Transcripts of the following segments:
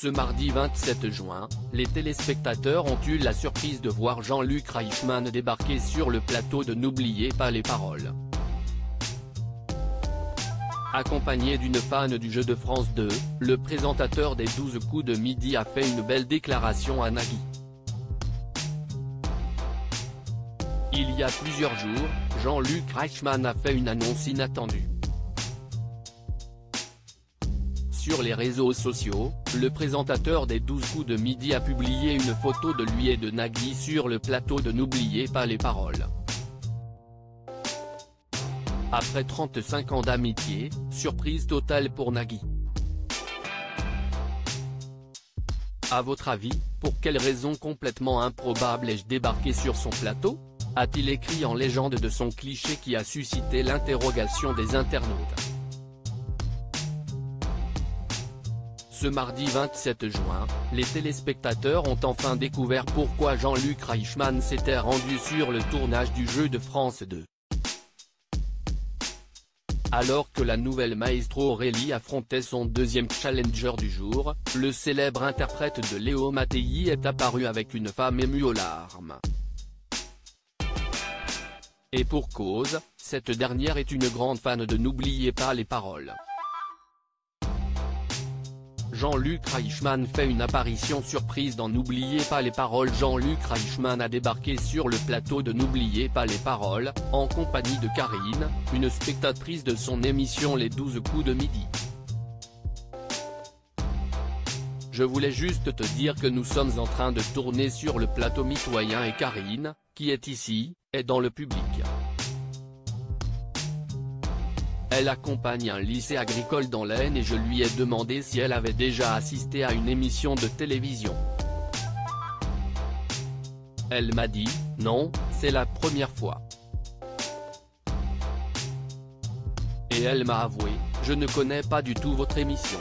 Ce mardi 27 juin, les téléspectateurs ont eu la surprise de voir Jean-Luc Reichmann débarquer sur le plateau de N'oubliez pas les paroles. Accompagné d'une fan du jeu de France 2, le présentateur des 12 coups de midi a fait une belle déclaration à Nagui. Il y a plusieurs jours, Jean-Luc Reichmann a fait une annonce inattendue. Sur les réseaux sociaux, le présentateur des 12 coups de midi a publié une photo de lui et de Nagui sur le plateau de N'oubliez pas les paroles. Après 35 ans d'amitié, surprise totale pour Nagui. A votre avis, pour quelle raison complètement improbable ai-je débarqué sur son plateau? A-t-il écrit en légende de son cliché qui a suscité l'interrogation des internautes? Ce mardi 27 juin, les téléspectateurs ont enfin découvert pourquoi Jean-Luc Reichmann s'était rendu sur le tournage du jeu de France 2. Alors que la nouvelle maestro Aurélie affrontait son deuxième challenger du jour, le célèbre interprète de Léo Mattei est apparu avec une femme émue aux larmes. Et pour cause, cette dernière est une grande fan de N'oubliez pas les paroles. Jean-Luc Reichmann fait une apparition surprise dans N'oubliez pas les paroles Jean-Luc Reichmann a débarqué sur le plateau de N'oubliez pas les paroles, en compagnie de Karine, une spectatrice de son émission Les 12 coups de midi. Je voulais juste te dire que nous sommes en train de tourner sur le plateau mitoyen et Karine, qui est ici, est dans le public. Elle accompagne un lycée agricole dans l'Aisne et je lui ai demandé si elle avait déjà assisté à une émission de télévision. Elle m'a dit, non, c'est la première fois. Et elle m'a avoué, je ne connais pas du tout votre émission.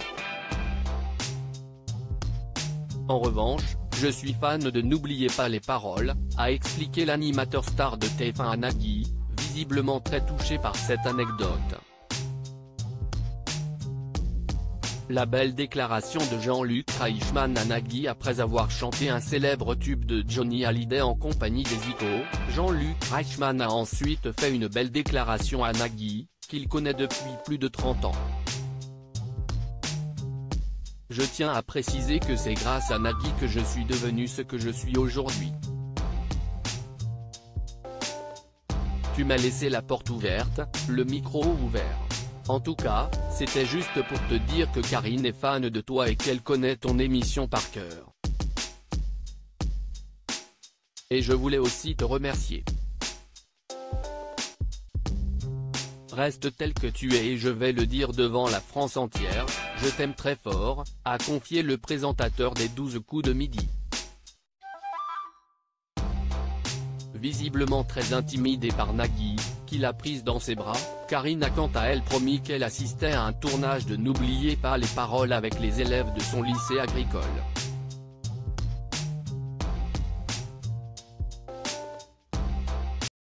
En revanche, je suis fan de N'oubliez pas les paroles, a expliqué l'animateur star de TF1 à Nagui, visiblement très touché par cette anecdote. La belle déclaration de Jean-Luc Reichmann à Nagui après avoir chanté un célèbre tube de Johnny Hallyday en compagnie des Icos, Jean-Luc Reichmann a ensuite fait une belle déclaration à Nagui, qu'il connaît depuis plus de 30 ans. Je tiens à préciser que c'est grâce à Nagui que je suis devenu ce que je suis aujourd'hui. Tu m'as laissé la porte ouverte, le micro ouvert. En tout cas, c'était juste pour te dire que Karine est fan de toi et qu'elle connaît ton émission par cœur. Et je voulais aussi te remercier. Reste tel que tu es et je vais le dire devant la France entière, je t'aime très fort, a confié le présentateur des 12 coups de midi. Visiblement très intimidée par Nagui, qui l'a prise dans ses bras, Karine a quant à elle promis qu'elle assistait à un tournage de N'oubliez pas les paroles avec les élèves de son lycée agricole.